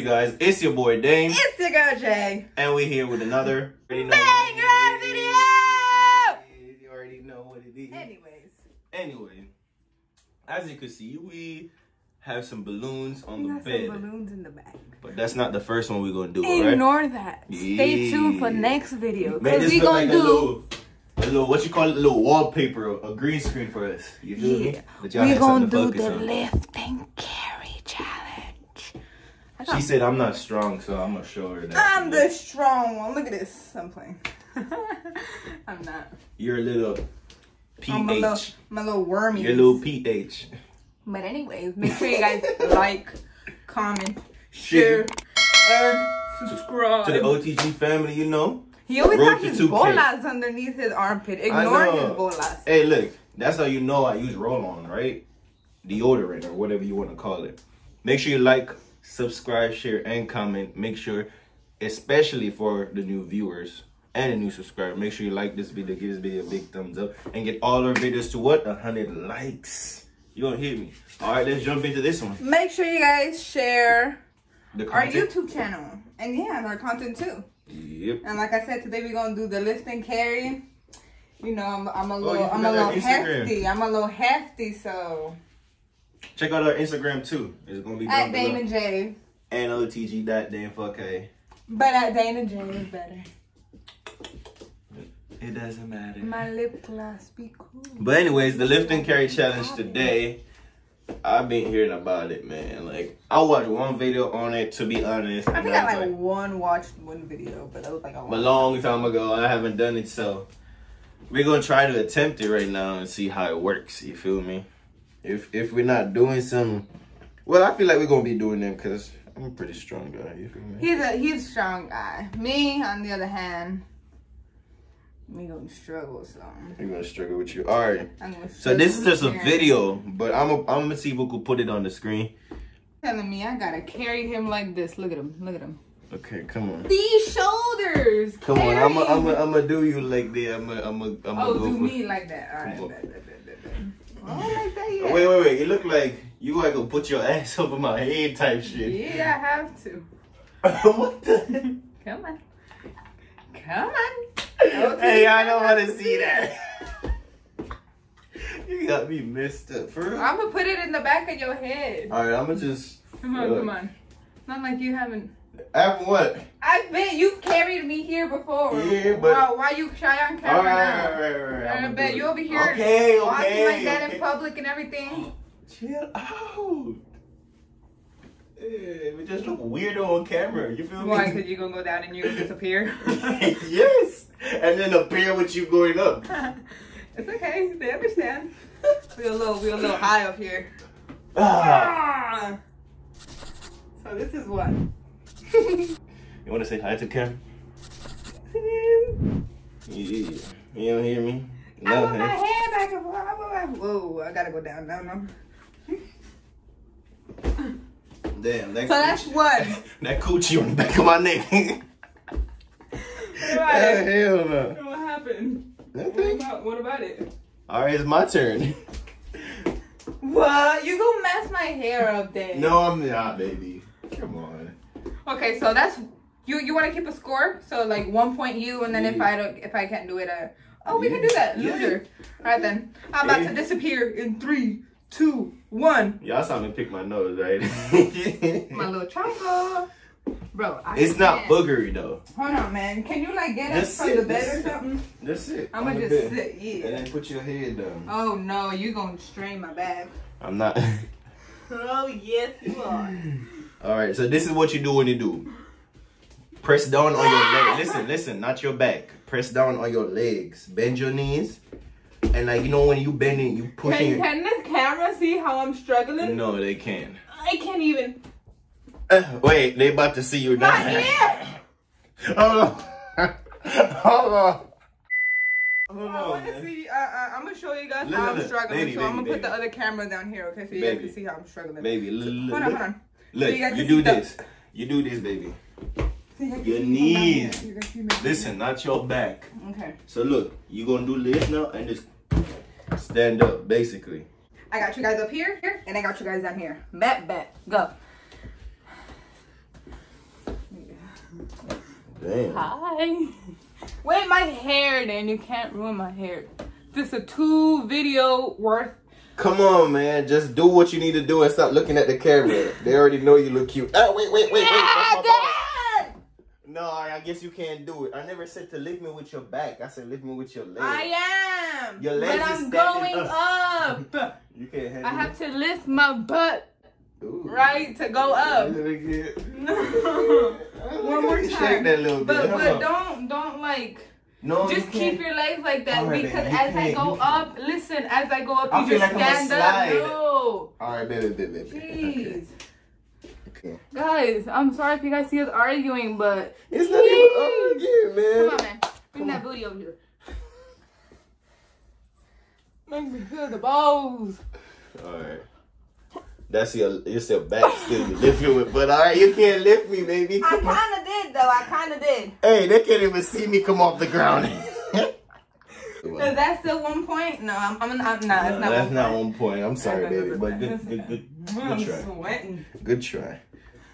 you guys? It's your boy Dane. It's your girl Jay. And we're here with another Banger video! You already know what it is. Anyways. Anyway, as you can see, we have some balloons on We the got bed. some balloons in the back. But that's not the first one we're gonna do? Ignore that. Stay Yeah. tuned for next video. Cause we gonna like do a little, a little, what you call it, a little wallpaper, a green screen for us. You feel yeah. That y'all We had gonna to do the on. lift and carry She said I'm not strong, so I'm gonna show her that. I'm the strong one. Look at this. I'm playing. I'm not. You're a little I'm a little, PH. my little wormy. You're a little PH. But anyways, make sure you guys like, comment, share, and subscribe. To the OTG family, you know. he always has to his 2K. bolas underneath his armpit. Ignore his bolas. Hey, look, that's how you know I use roll on, right? Deodorant or whatever you want to call it. Make sure you like, subscribe, share, and comment. Make sure, especially for the new viewers and the new subscribers, make sure you like this video, give this video a big thumbs up, and get all our videos to what? A hundred likes. You don't hear me? All right, let's jump into this one. Make sure you guys share The our. YouTube channel. And yeah, our content too. Yep. And like I said, today we're gonna do the lift and carry. You know, I'm, I'm a oh, little, Oh, I'm a little hefty. I'm a little hefty, so Check out our Instagram too. It's gonna be at down below. DaneAndJ. and OTG dot damn fuck hey. But at DaneAndJ is better. It doesn't matter. My lip gloss be cool. But anyways, the lift and carry challenge today. I've been hearing about it, man. Like I watched one video on it. To be honest, I think I was like one watched one video, but that was like a a long. long time ago. I haven't done it, so we're gonna try to attempt it right now and see how it works. You feel me? If if we're not doing some, well, I feel like we're gonna be doing them because I'm a pretty strong guy. You feel me? He's a he's a strong guy. Me, on the other hand, me gonna struggle some. We're gonna struggle with you. All right. So this is just a video, but I'm a, I'm gonna see if we could put it on the screen. Telling me I gotta carry him like this. Look at him. Look at him. Okay, come on. These shoulders. Come on, I'm carry gonna I'm him. I'm gonna do you like that. I'm gonna I'm gonna I'm gonna Oh, go do for. me like that. All right. Oh, like that. Wait, wait, wait! It looked like you like gonna put your ass over my head type shit. Yeah, I have to. what the? Come on. Come on. Hey, I don't want to see that. you got me messed up. For? I'm gonna put it in the back of your head. All right, I'm gonna just. Come on, come on. Not like you haven't. After what? I've been. You've carried me here before. Yeah, but- Why, why you shy on All camera right, now? all right, all right. I bet you it. over here Okay, walking okay, like that okay. in public and everything. Chill out. We just look weirdo on camera. You feel Why? me? Because you gonna go down and you gonna disappear? yes, and then appear with you going up. it's okay. They understand. We're a little, we're a little high up here. Ah. Ah. So this is what. You want to say hi to Cam? Yeah. You don't hear me? I No, want my huh? hair back and forth. I want my- Whoa, I gotta go down now. No. Damn, that So that's what. that coochie on the back of my neck. Right. hell no. What happened? What Nothing. about, what about it? All right, it's my turn. What? You gonna mess my hair up, Dane? No, I'm not, baby. Come on. Okay, so that's you. You want to keep a score? So like one point you, and then if I don't, if I can't do it, uh, oh, we can do that. Yeah. Loser. All right then. I'm about Yeah. to disappear in three, two, one. Y'all saw me pick my nose, right? My little choco. Bro, I it's not can't. boogery though. Hold on, man. Can you like get up from the bed or something? That's it. I'm gonna just bed. sit. Yeah. And then put your head down. Oh no, you gonna strain my back. I'm not. Oh yes, you are. All right, so this is what you do when you do. Press down on your leg. Listen, listen, not your back. Press down on your legs. Bend your knees. And like you know when you bend it, you push Can, it. can the camera see how I'm struggling? No, they can't. I can't even. Uh, wait, they about to see you now. Not yet. Hold on. Hold on. Hold I on, want to man. see. Uh, uh, I'm gonna show you guys Look, how look, I'm struggling. Baby, so I'm gonna baby, put the other camera down here, okay? So you guys can see how I'm struggling. Baby, look, look, Hold on, hold on. Look, So you you do this. You do this, baby. So you guys can Your see me from down knees. You see. Listen, not your back. Okay. So look, you're gonna do this now and just stand up, basically. I got you guys up here, here, and I got you guys down here. Bet, bet, go. Damn. Hi. Wait, my hair then. You can't ruin my hair. This is a two video worth. Come on, man. Just do what you need to do and stop looking at the camera. They already know you look cute. Oh, wait, wait, wait, wait. That's my ball. Dad! No, I I guess you can't do it. I never said to lift me with your back. I said lift me with your legs. I am. Your legs but I'm going up. You can't handle I have to lift my butt. Ooh. right to go up. One more Shake time. that little bit. But Come but on. don't don't like no, you just can't. keep your legs like that Alright, because baby, as I go up, listen, as I go up, I you just like stand up. No. All right, baby, baby, baby. Jeez. Okay. Okay. Guys, I'm sorry if you guys see us arguing, but It's not even up again, man. come on, man. Bring Come that on. booty over here. Make me feel the balls. All right. That's your, it's your back still you lift it with, but all right, you can't lift me, baby. I Come on. kind of did, though. I kind of did. Hey, they can't even see me come off the ground. Is that still one point? No, I'm, I'm not. Nah, it's not That's one not point. one point. I'm sorry, baby, but good, Listen, good, good, I'm good try. sweating. Good try.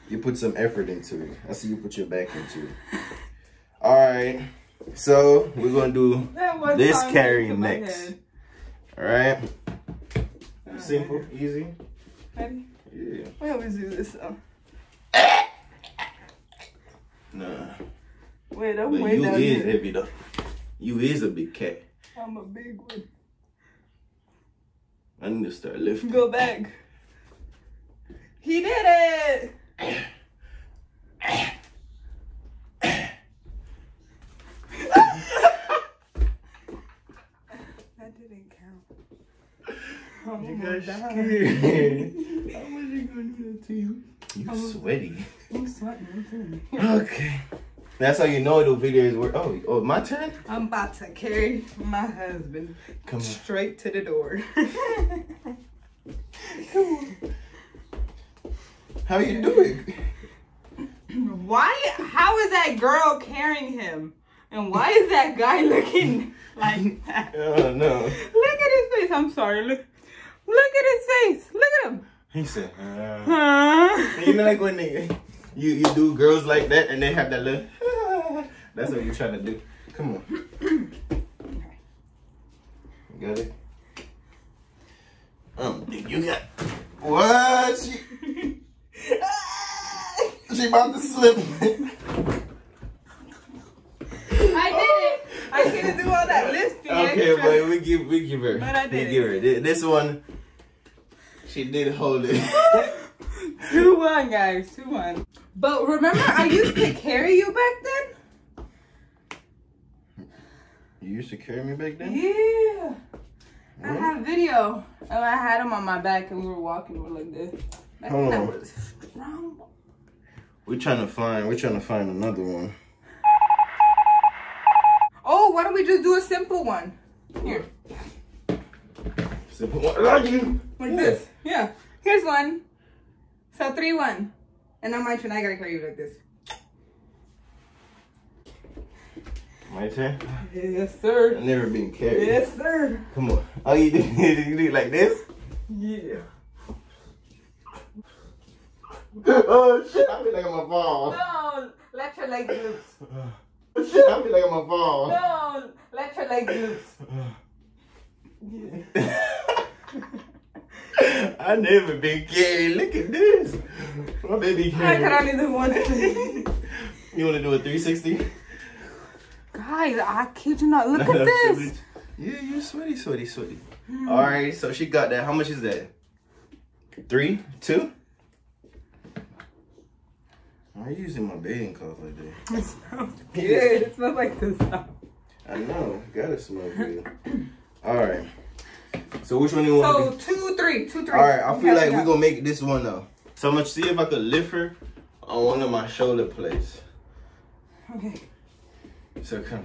You put some effort into it. I see you put your back into it. All right. So we're gonna do This time carrying next. head. all right. Simple, easy. Ready? Yeah. We always do this though. Nah. Wait, I'm But way you down is here. heavy though. You is a big cat. I'm a big one. I need to start lifting. Go back. He did it. That didn't count. I'm You almost got down. scared. How much you gonna do that to you? You sweaty. I'm sweating. Okay. That's how you know the video is work. Oh, oh, my turn. I'm about to carry my husband Come on. straight to the door. How you doing? Why? How is that girl carrying him? And why is that guy looking like that? Oh no. Look at his face. I'm sorry. Look, look at his face. Look at him. He said. Uh, Huh? you know, like when they, you you do girls like that, and they have that little. That's what you're trying to do. Come on. You got it. Um, you got what? She, she about to slip. I did it. I couldn't do all that lifting. Okay, extra. but we give we give her. But I did. we did give her this one. She did hold it. Two one, guys. Two one. But remember, I used to carry you back then. you used to carry me back then. Yeah. I What? have video. And I had him on my back, and we were walking. We were like this. I Hold think that on. was strong. We're trying to find. We're trying to find another one. Oh, why don't we just do a simple one? Here, Simple one. Like you. like Yeah. this. Yeah. Here's one. So three one. And now my turn. I gotta carry you like this. My turn. Yes, sir. I've never been carried. Yes, sir. Come on. Oh, you do, you do it like this? Yeah. oh shit! I feel like I'm a fall. No, let your legs loose. Shit! I feel like I'm a fall. No, let your legs loose. I never been carried. Look at this. My baby I could carried. only do one thing. You want to do a 360? Guys, I kid you not. Look at this. Yeah, you sweaty, sweaty, sweaty. Hmm. All right, so she got that. How much is that? Three, two. Why are you using my bathing clothes like that? It smells good. It smells like this. I know, gotta smell good. All right. So which one do you want? So two, three, two, three. All right, I feel like we're gonna make this one though. So I'm gonna see if I could lift her on one of my shoulder plates. Okay. So come,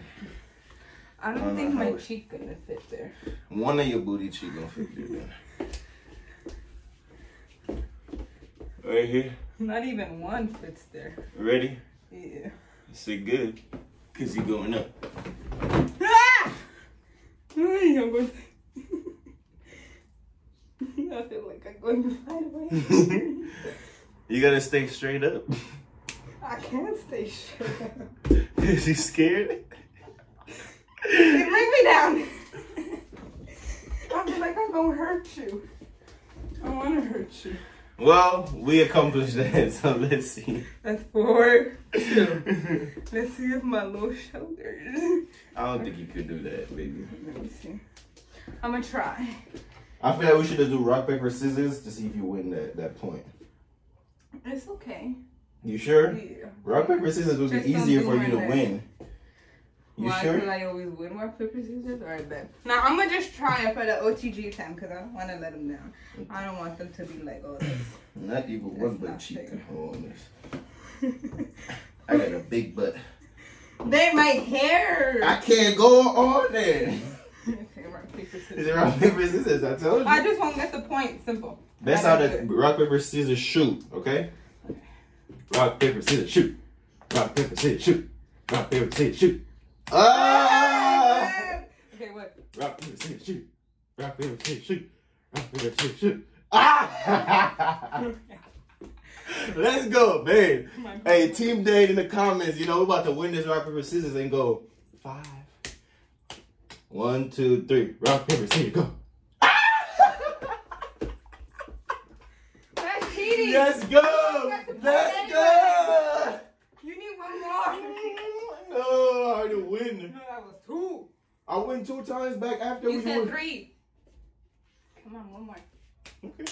I don't I don't think my cheek gonna fit there. one of your booty cheek gonna fit there. Right here. Not even one fits there. Ready? Yeah. Sit good. Cause you going up. Ah! Ay, I'm going I feel like I'm going to fly away. you gotta stay straight up. I can't stay straight. Is he scared? They bring me down. I feel like I'm gonna hurt you. I wanna hurt you. Well, we accomplished that, so let's see. That's four. Two. Let's see if my little shoulders. I don't think you could do that, baby. Let me see. I'm gonna try. I feel like we should just do rock, paper, scissors to see if you win that, that point. It's okay. You sure? Yeah. Rock, paper, scissors would be easier for you to win. You Why? sure? Because I always win rock, paper, scissors, or bet. Now I'm gonna just try it for the OTG time because I don't want to let them down. I don't want them to be like, oh, this. Not even one butt cheek. I got a big butt. they my hair. I can't go on there. okay, rock, paper, Is scissors. it rock, paper, scissors? I told you. I just want to get the point. Simple. That's how the rock, paper, scissors shoot, okay? Rock, paper, scissors, shoot. Rock, paper, scissors, shoot. Rock, paper, scissors, shoot. Ah! Okay, what? Rock, paper, scissors, shoot. Rock, paper, scissors, shoot. Rock, paper, scissors, shoot. Ah! Let's go, man. My Hey, Team Dane in the comments, you know, we're about to win this rock, paper, scissors and go five. One, two, three. Rock, paper, scissors, go. That's cheating. Let's go! Let's go! You need one more. No, I already win. No, that was two. I win two times back after You we said won. three. Come on, one more. Okay.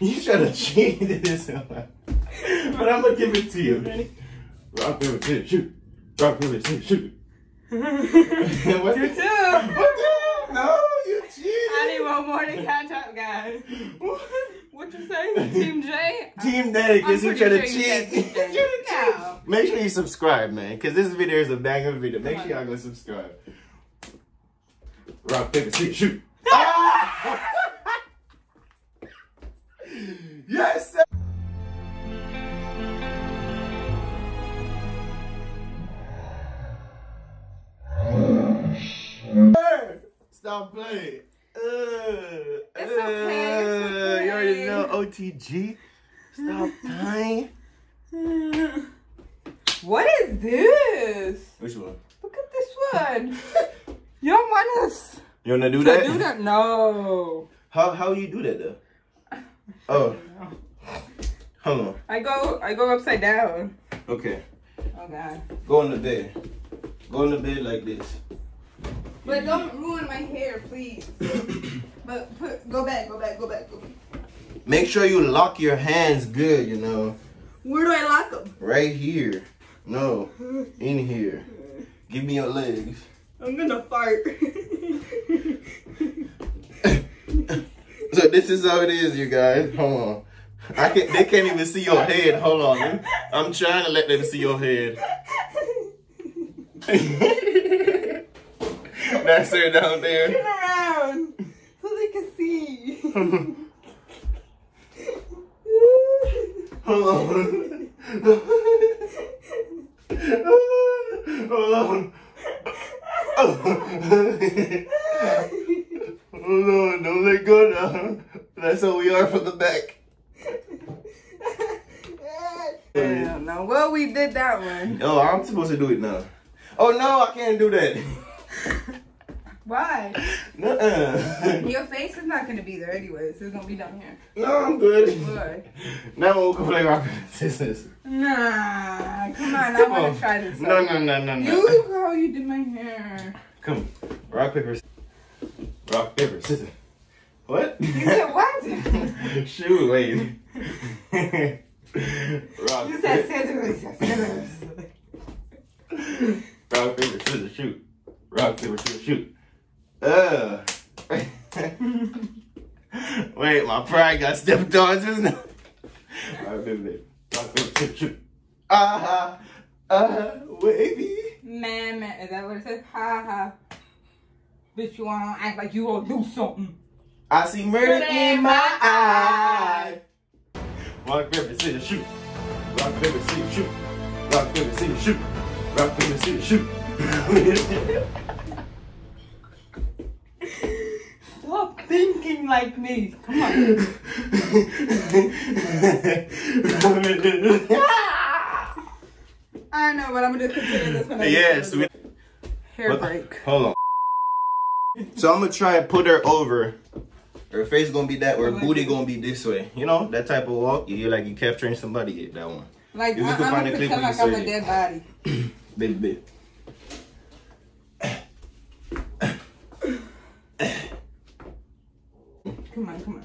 You try to cheat this. But I'm gonna give it to you. Ready? Rock, paper, scissors, shoot. Rock, paper, scissors, shoot. you What? too. What the? No, you cheated. I need one more to catch up, guys. What you say? Team J? Team Daddy, because you try pretty to sure you said cheat. Team J. You try to cheat. Make sure you subscribe, man, because this video is a banger video. Make sure y'all go subscribe. Rock, paper, scissors, shoot. Ah! yes, sir. Stop playing. Uh, It's okay, it's uh, You already know OTG. Stop playing. What is this? Which one? Look at this one. You don't want us You wanna do to that? do that? No. How how you do that though? Oh, hold on. I go I go upside down. Okay, Oh god. go on the bed. Go on the bed like this. But don't ruin my hair, please. but put go back, go back, go back, go back. Make sure you lock your hands good. You know, Where do I lock them? right here. No, in here. Give me your legs. I'm gonna fart. so this is how it is, you guys. Hold on. I can They can't even see your head. Hold on. I'm trying to let them see your head. That's her down there. Turn around so they can see. Hold on. Hold on. Hold no, don't let go now. That's how we are from the back. Yeah, no, well, we did that one. Oh, I'm supposed to do it now. Oh no, I can't do that. Why? Nuh-uh. Your face is not gonna be there anyways. It's gonna be down here. No, I'm good. Why? Now we'll go play rock scissors. Nah, come on. I Come wanna try this. No, out. no, no, no, no. You girl, you did my hair. Come. Rock paper. Rock paper scissors. What? You said what? Shoot, wait. rock. You said scissors. You said scissors. Rock paper scissors shoot. Rock paper scissors shoot. Uh. wait, my pride got stepped on just now. Rock paper. Rock paper scissors shoot. Ah, uh, uh, wavy. Man, man, is that what it says? Ha ha. Bitch, you wanna act like you gonna do something? I see murder in my eye. Rock paper scissors shoot. Rock paper scissors shoot. Rock paper scissors shoot. Rock paper scissors shoot. thinking like me. Come on. I know, but I'm gonna just consider this one. Yes. We, Hair what- break. Hold on. So I'm gonna try and put her over. Her face gonna be that, or her booty gonna be this way. You know that type of walk. You like you capturing somebody. That one. Like You I, can I'm find gonna a clip pretend like I'm a dead body. Big bit. Come on, come on.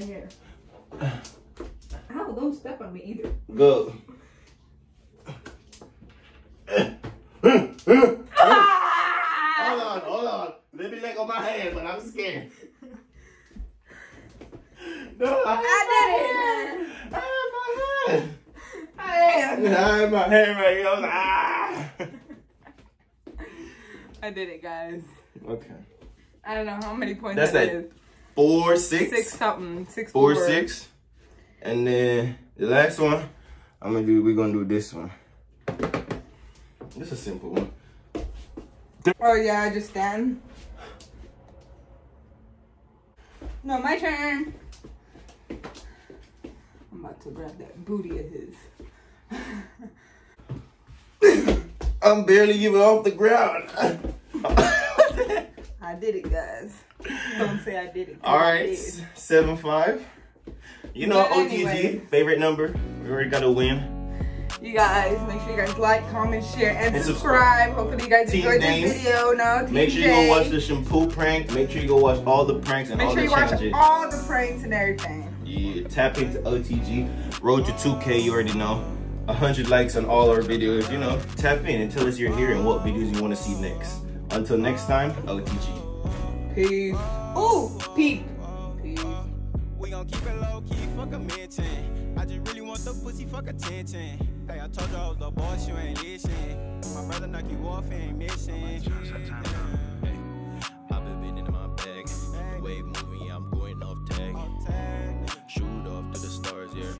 Ruin my. Ow, don't step on me either. Go. Hold on, hold on. Let me let go my hand, but I'm scared. No, I, I did it. I have my hand. I am. I have my hand right here. I was like, ah. I did it, guys. Okay. I don't know how many points That's that that is. Four, six, Six something. Six four, four. six. And then the last one, I'm gonna do, we're gonna do this one. This is a simple one. Oh yeah, I just stand. No, my turn. I'm about to grab that booty of his. I'm barely even off the ground. I did it, guys. Don't say I did it. All right, seven five. You know But OTG anyway. favorite number. We already got a win. You guys, make sure you guys like, comment, share, and, And subscribe. Hopefully, you guys Team enjoyed this video. No, Make sure you go watch the shampoo prank. Make sure you go watch all the pranks and Make all sure the you watch all the pranks and everything. Yeah, tap into OTG. Road to 2K, you already know. 100 likes on all our videos. You know, tap in and tell us you're here and what videos you want to see next. Until next time, OTG. Peace. Ooh, peep. We gon' keep it low key, fuck a mention. I just really want the pussy, fuck attention. Hey, I told you I was the boss, you ain't listen. My brother knock you off, ain't missing. I've been bending in my bag. The wave moving, I'm going off tag. Shoot off to the stars, yeah.